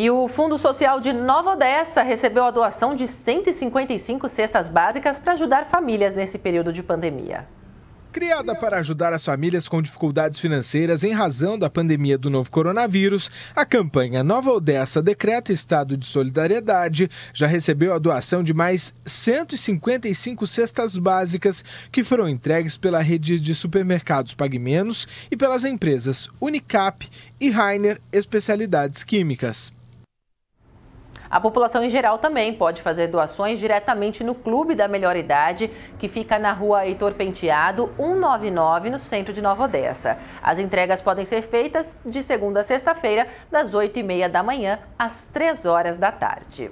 E o Fundo Social de Nova Odessa recebeu a doação de 155 cestas básicas para ajudar famílias nesse período de pandemia. Criada para ajudar as famílias com dificuldades financeiras em razão da pandemia do novo coronavírus, a campanha Nova Odessa Decreta Estado de Solidariedade já recebeu a doação de mais 155 cestas básicas que foram entregues pela rede de supermercados Pague Menos e pelas empresas Unicap e Rainer Especialidades Químicas. A população em geral também pode fazer doações diretamente no Clube da Melhor Idade, que fica na rua Heitor Penteado, 199, no centro de Nova Odessa. As entregas podem ser feitas de segunda a sexta-feira, das 8h30 da manhã às 3 horas da tarde.